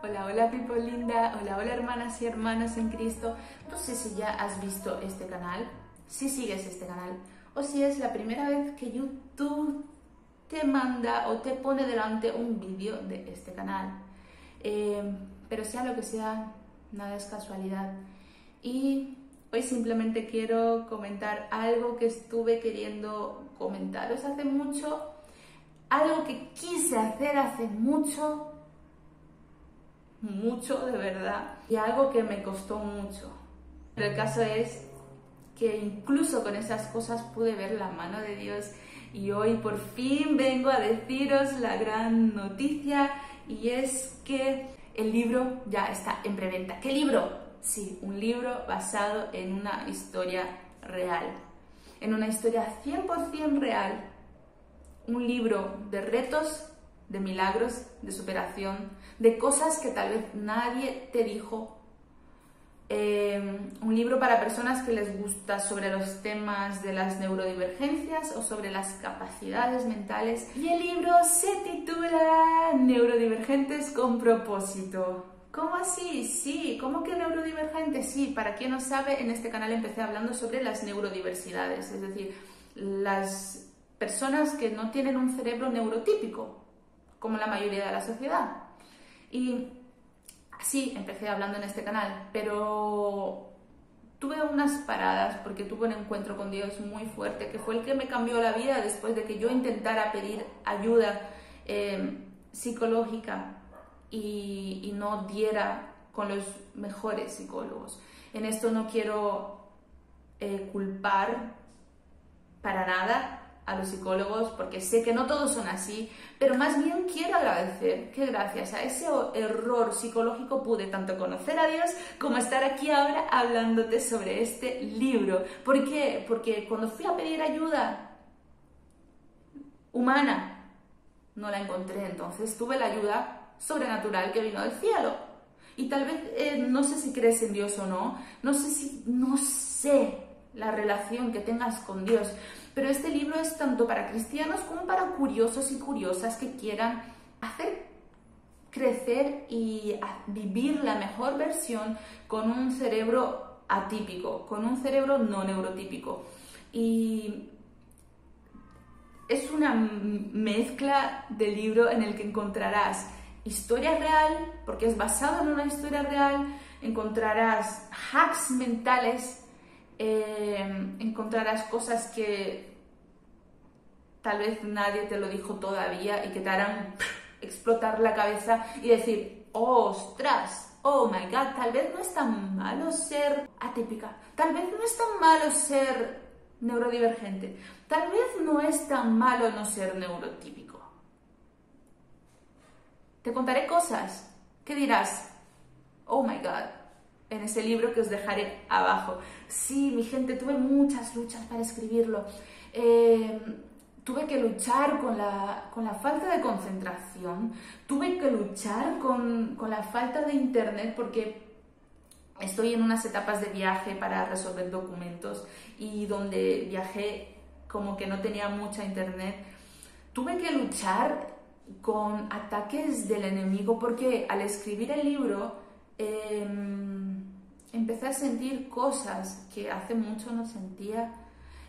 Hola, hola people linda, hola, hola hermanas y hermanos en Cristo. No sé si ya has visto este canal, si sigues este canal, o si es la primera vez que YouTube te manda o te pone delante un vídeo de este canal. Eh, pero sea lo que sea, nada es casualidad. Y hoy simplemente quiero comentar algo que estuve queriendo comentaros hace mucho, algo que quise hacer hace mucho mucho de verdad y algo que me costó mucho. Pero el caso es que incluso con esas cosas pude ver la mano de Dios y hoy por fin vengo a deciros la gran noticia y es que el libro ya está en preventa. ¿Qué libro? Sí, un libro basado en una historia real, en una historia 100% real, un libro de retos de milagros, de superación, de cosas que tal vez nadie te dijo. Em, un libro para personas que les gusta sobre los temas de las neurodivergencias o sobre las capacidades mentales. Y el libro se titula Neurodivergentes con propósito. ¿Cómo así? Sí, ¿cómo que neurodivergentes? Sí, para quien no sabe, en este canal empecé hablando sobre las neurodiversidades, es decir, las personas que no tienen un cerebro neurotípico, como la mayoría de la sociedad. Y así empecé hablando en este canal, pero tuve unas paradas porque tuve un encuentro con Dios muy fuerte, que fue el que me cambió la vida después de que yo intentara pedir ayuda eh, psicológica y, no diera con los mejores psicólogos. En esto no quiero eh, culpar para nada a los psicólogos porque sé que no todos son así, pero más bien quiero agradecer que gracias a ese error psicológico pude tanto conocer a Dios como estar aquí ahora hablándote sobre este libro. ¿Por qué? Porque cuando fui a pedir ayuda humana, no la encontré, entonces tuve la ayuda sobrenatural que vino del cielo. Y tal vez, eh, no sé si crees en Dios o no, no sé si, no sé la relación que tengas con Dios, pero este libro es tanto para cristianos como para curiosos y curiosas que quieran hacer crecer y vivir la mejor versión con un cerebro atípico, con un cerebro no neurotípico. Y es una mezcla de libro en el que encontrarás historia real, porque es basado en una historia real, encontrarás hacks mentales eh, encontrarás cosas que tal vez nadie te lo dijo todavía y que te harán explotar la cabeza y decir, ostras, oh my god, tal vez no es tan malo ser atípica, tal vez no es tan malo ser neurodivergente, tal vez no es tan malo no ser neurotípico. Te contaré cosas que dirás, oh my god, en ese libro que os dejaré abajo. Sí, mi gente, tuve muchas luchas para escribirlo. Eh, tuve que luchar con la, con la, falta de concentración, tuve que luchar con, con la falta de internet porque estoy en unas etapas de viaje para resolver documentos y donde viajé como que no tenía mucha internet. Tuve que luchar con ataques del enemigo porque al escribir el libro Em, empecé a sentir cosas que hace mucho no sentía.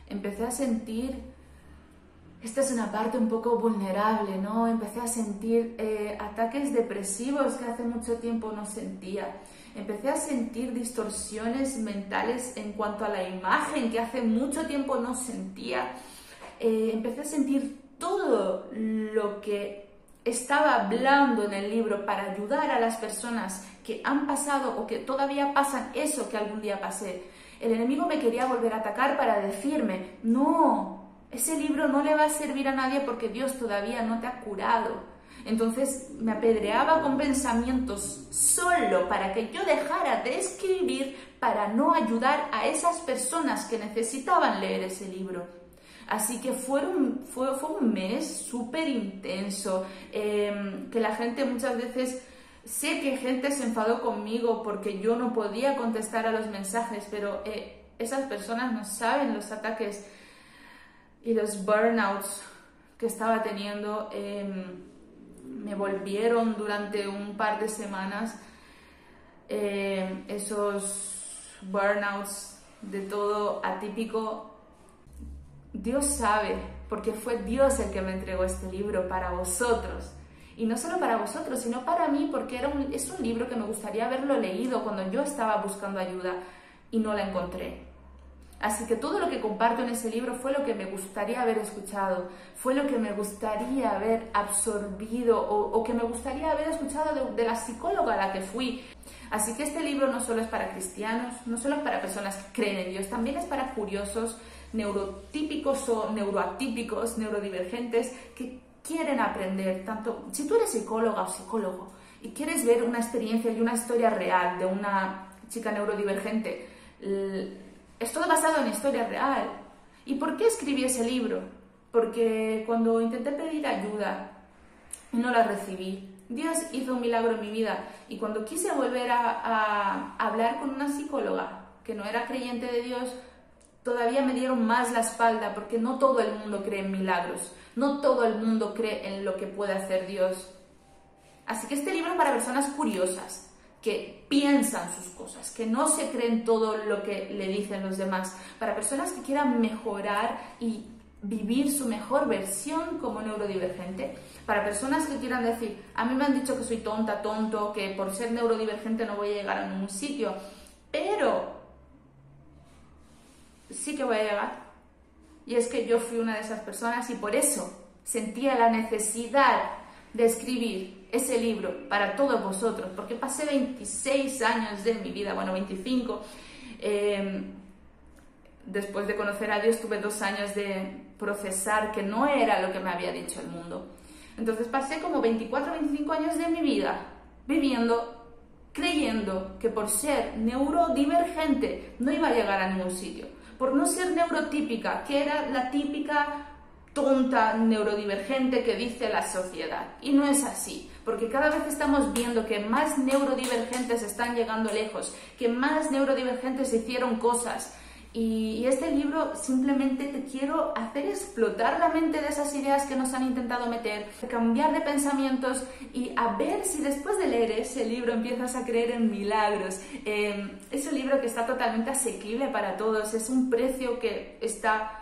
Empecé a sentir, esta es una parte un poco vulnerable, ¿no? Empecé a sentir eh, ataques depresivos que hace mucho tiempo no sentía. Empecé a sentir distorsiones mentales en cuanto a la imagen que hace mucho tiempo no sentía. Eh, empecé a sentir todo lo que estaba hablando en el libro para ayudar a las personas que han pasado o que todavía pasan eso que algún día pasé. El enemigo me quería volver a atacar para decirme, no, ese libro no le va a servir a nadie porque Dios todavía no te ha curado. Entonces me apedreaba con pensamientos solo para que yo dejara de escribir para no ayudar a esas personas que necesitaban leer ese libro. Así que fue un, fue, un mes súper intenso, em, que la gente muchas veces Sé que gente se enfadó conmigo porque yo no podía contestar a los mensajes, pero eh, esas personas no saben los ataques y los burnouts que estaba teniendo. Em, me volvieron durante un par de semanas eh, esos burnouts de todo atípico. Dios sabe, porque fue Dios el que me entregó este libro para vosotros. Y no solo para vosotros, sino para mí, porque era es un libro que me gustaría haberlo leído cuando yo estaba buscando ayuda y no la encontré. Así que todo lo que comparto en ese libro fue lo que me gustaría haber escuchado, fue lo que me gustaría haber absorbido o, que me gustaría haber escuchado de, de, la psicóloga a la que fui. Así que este libro no solo es para cristianos, no solo es para personas que creen en Dios, también es para curiosos, neurotípicos o neuroatípicos, neurodivergentes, que quieren aprender, tanto si tú eres psicóloga o psicólogo y quieres ver una experiencia y una historia real de una chica neurodivergente, es todo basado en historia real. ¿Y por qué escribí ese libro? Porque cuando intenté pedir ayuda y no la recibí, Dios hizo un milagro en mi vida. Y cuando quise volver a, hablar con una psicóloga que no era creyente de Dios, todavía me dieron más la espalda porque no todo el mundo cree en milagros, no todo el mundo cree en lo que puede hacer Dios. Así que este libro es para personas curiosas, que piensan sus cosas, que no se creen todo lo que le dicen los demás, para personas que quieran mejorar y vivir su mejor versión como neurodivergente, para personas que quieran decir, a mí me han dicho que soy tonta, tonto, que por ser neurodivergente no voy a llegar a ningún sitio, pero sí que voy a llegar. Y es que yo fui una de esas personas y por eso sentía la necesidad de escribir ese libro para todos vosotros, porque pasé 26 años de mi vida, bueno, 25. Em, después de conocer a Dios tuve dos años de procesar que no era lo que me había dicho el mundo. Entonces pasé como 24, 25 años de mi vida viviendo, creyendo que por ser neurodivergente no iba a llegar a ningún sitio, por no ser neurotípica, que era la típica tonta, neurodivergente que dice la sociedad. Y no es así, porque cada vez estamos viendo que más neurodivergentes están llegando lejos, que más neurodivergentes hicieron cosas. Y, este libro simplemente te quiero hacer explotar la mente de esas ideas que nos han intentado meter, cambiar de pensamientos y a ver si después de leer ese libro empiezas a creer en milagros. Eh, es un libro que está totalmente asequible para todos, es un precio que está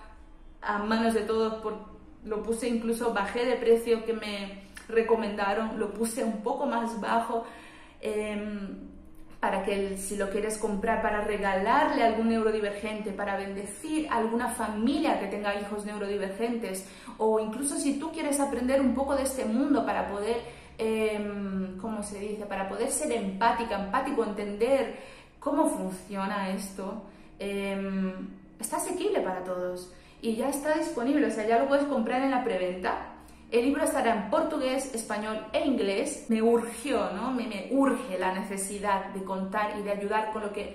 a manos de todos, por, lo puse incluso, bajé de precio que me recomendaron, lo puse un poco más bajo. Em, para que si lo quieres comprar para regalarle a algún neurodivergente, para bendecir a alguna familia que tenga hijos neurodivergentes, o incluso si tú quieres aprender un poco de este mundo para poder, eh, ¿cómo se dice? Para poder ser empática, empático, entender cómo funciona esto, em, está asequible para todos y ya está disponible, o sea, ya lo puedes comprar en la preventa. El libro estará en portugués, español e inglés. Me urgió, ¿no? Me, me urge la necesidad de contar y de ayudar con lo que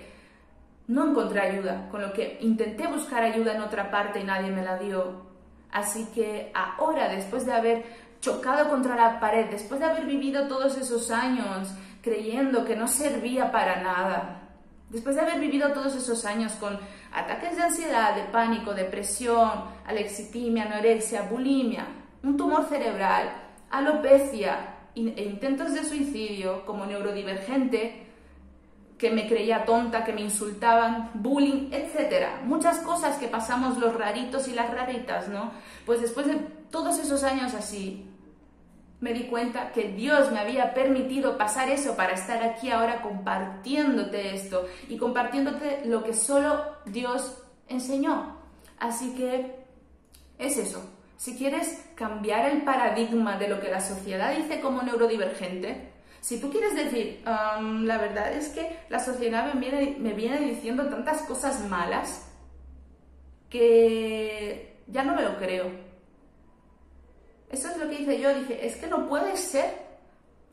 no encontré ayuda, con lo que intenté buscar ayuda en otra parte y nadie me la dio. Así que ahora, después de haber chocado contra la pared, después de haber vivido todos esos años creyendo que no servía para nada, después de haber vivido todos esos años con ataques de ansiedad, de pánico, depresión, alexitimia, anorexia, bulimia, un tumor cerebral, alopecia e intentos de suicidio como neurodivergente, que me creía tonta, que me insultaban, bullying, etc. Muchas cosas que pasamos los raritos y las raritas, ¿no? Pues después de todos esos años así, me di cuenta que Dios me había permitido pasar eso para estar aquí ahora compartiéndote esto y compartiéndote lo que solo Dios enseñó. Así que es eso. Si quieres cambiar el paradigma de lo que la sociedad dice como neurodivergente, si tú quieres decir, la verdad es que la sociedad me viene, diciendo tantas cosas malas que ya no me lo creo eso es lo que hice yo. Dije, es que no puede ser.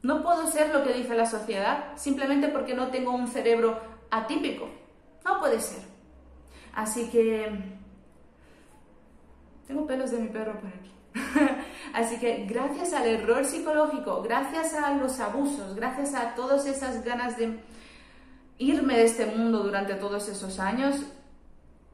No puedo ser lo que dice la sociedad simplemente porque no tengo un cerebro atípico. No puede ser. Así que... Tengo pelos de mi perro por aquí. Así que gracias al error psicológico, gracias a los abusos, gracias a todas esas ganas de irme de este mundo durante todos esos años,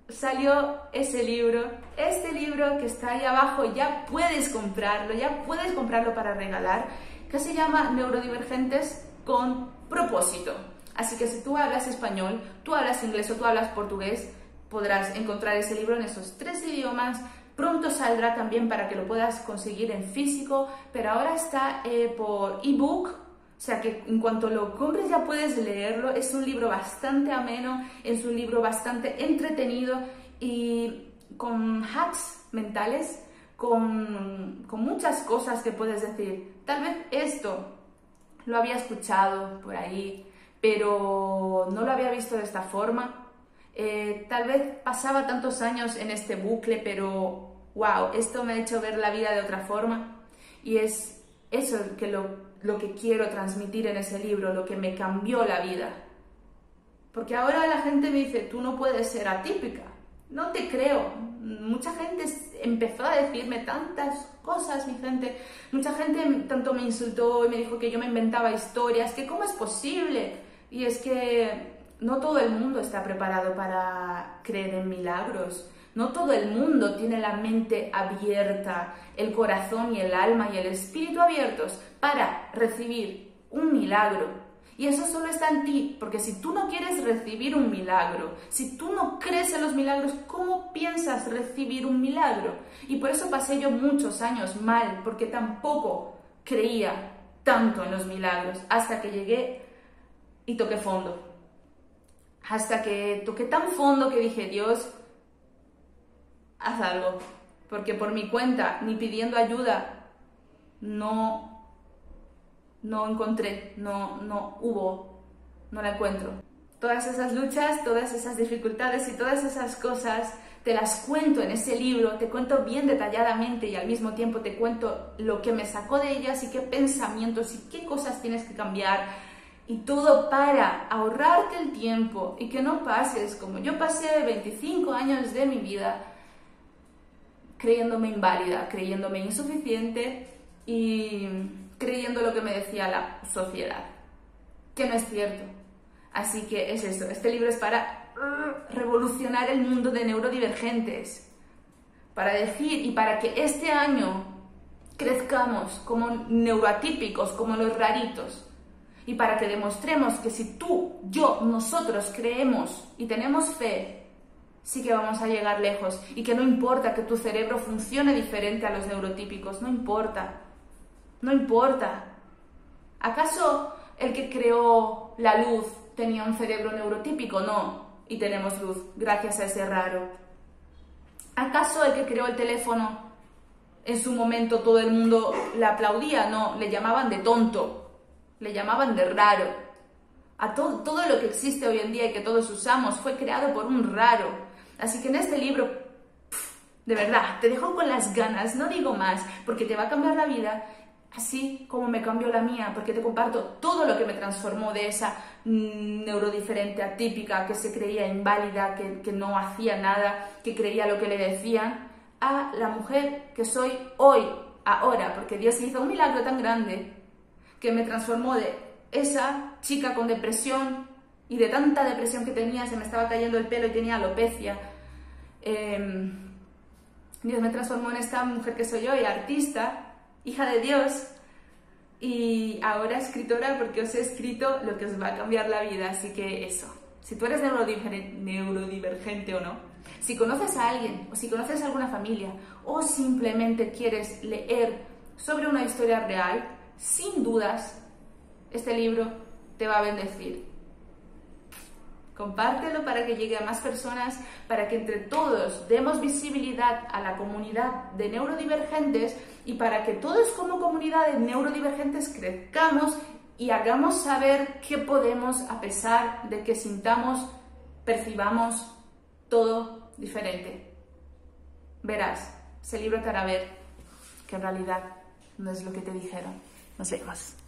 salió ese libro. Este libro que está ahí abajo ya puedes comprarlo, ya puedes comprarlo para regalar. que se llama Neurodivergentes con propósito. Así que si tú hablas español, tú hablas inglés o tú hablas portugués, podrás encontrar ese libro en esos tres idiomas. Pronto saldrá también para que lo puedas conseguir en físico, pero ahora está eh, por ebook, o sea que en cuanto lo compres ya puedes leerlo. Es un libro bastante ameno, es un libro bastante entretenido y con hacks mentales, con, con muchas cosas que puedes decir. Tal vez esto lo había escuchado por ahí, pero no lo había visto de esta forma. Eh, tal vez pasaba tantos años en este bucle, pero wow, esto me ha hecho ver la vida de otra forma y es eso que lo, que quiero transmitir en ese libro, lo que me cambió la vida. Porque ahora la gente me dice, tú no puedes ser atípica. No te creo. Mucha gente empezó a decirme tantas cosas, mi gente. Mucha gente tanto me insultó y me dijo que yo me inventaba historias, que cómo es posible. Y es que no todo el mundo está preparado para creer en milagros. No todo el mundo tiene la mente abierta, el corazón y el alma y el espíritu abiertos para recibir un milagro. Y eso solo está en ti, porque si tú no quieres recibir un milagro, si tú no crees en los milagros, ¿cómo piensas recibir un milagro? Y por eso pasé yo muchos años mal, porque tampoco creía tanto en los milagros, hasta que llegué y toqué fondo. Hasta que toqué tan fondo que dije, Dios, haz algo, porque por mi cuenta, ni pidiendo ayuda, no no encontré, no, no hubo, no la encuentro. Todas esas luchas, todas esas dificultades y todas esas cosas te las cuento en ese libro, te cuento bien detalladamente y al mismo tiempo te cuento lo que me sacó de ellas y qué pensamientos y qué cosas tienes que cambiar y todo para ahorrarte el tiempo y que no pases como yo pasé 25 años de mi vida creyéndome inválida, creyéndome insuficiente y creyendo lo que me decía la sociedad, que no es cierto. Así que es eso, este libro es para uh, revolucionar el mundo de neurodivergentes, para decir y para que este año crezcamos como neuroatípicos, como los raritos, y para que demostremos que si tú, yo, nosotros creemos y tenemos fe, sí que vamos a llegar lejos y que no importa que tu cerebro funcione diferente a los neurotípicos, no importa. No importa. ¿Acaso el que creó la luz tenía un cerebro neurotípico? No. Y tenemos luz gracias a ese raro. ¿Acaso el que creó el teléfono en su momento todo el mundo le aplaudía? No, le llamaban de tonto, le llamaban de raro. A todo, todo lo que existe hoy en día y que todos usamos fue creado por un raro. Así que en este libro, de verdad, te dejo con las ganas, no digo más, porque te va a cambiar la vida así como me cambió la mía, porque te comparto todo lo que me transformó de esa mm, neurodiferente atípica que se creía inválida, que, que, no hacía nada, que creía lo que le decían, a la mujer que soy hoy, ahora, porque Dios hizo un milagro tan grande que me transformó de esa chica con depresión y de tanta depresión que tenía, se me estaba cayendo el pelo y tenía alopecia. Em, Dios me transformó en esta mujer que soy hoy, artista, hija de Dios y ahora escritora porque os he escrito lo que os va a cambiar la vida. Así que eso, si tú eres neurodivergente o no, si conoces a alguien o si conoces a alguna familia o simplemente quieres leer sobre una historia real, sin dudas, este libro te va a bendecir. Compártelo para que llegue a más personas, para que entre todos demos visibilidad a la comunidad de neurodivergentes y para que todos como comunidad de neurodivergentes crezcamos y hagamos saber qué podemos a pesar de que sintamos, percibamos todo diferente. Verás, ese libro hará ver que en realidad no es lo que te dijeron. Nos vemos.